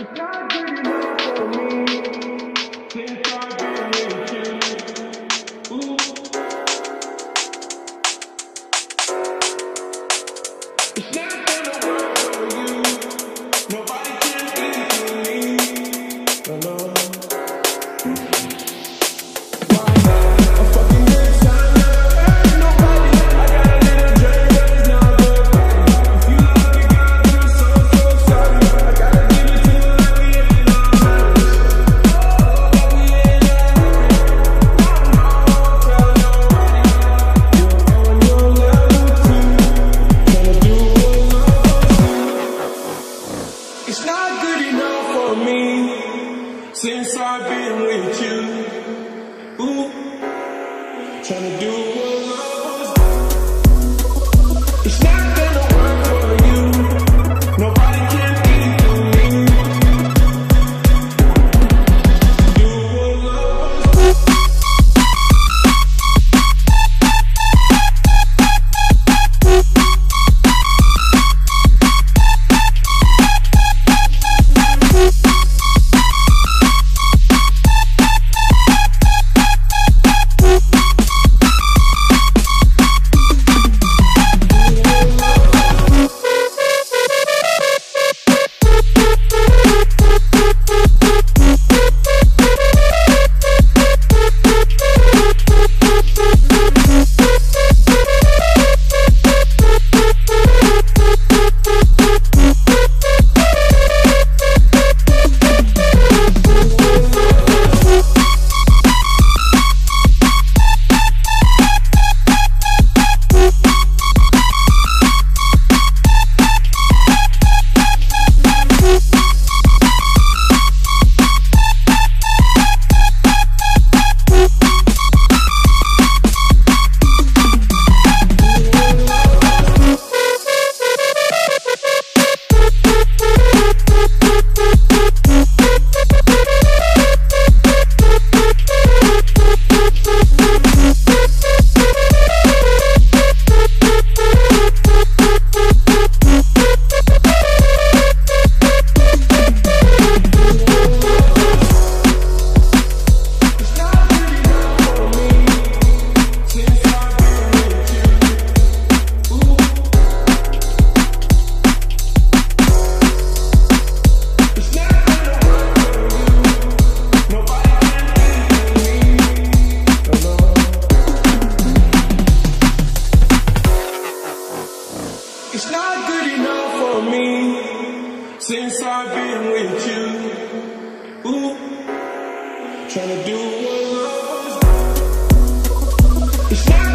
It's since I've been with you. Ooh, trying to do It's not good enough for me since I've been with you. Ooh, trying to do what love's It's not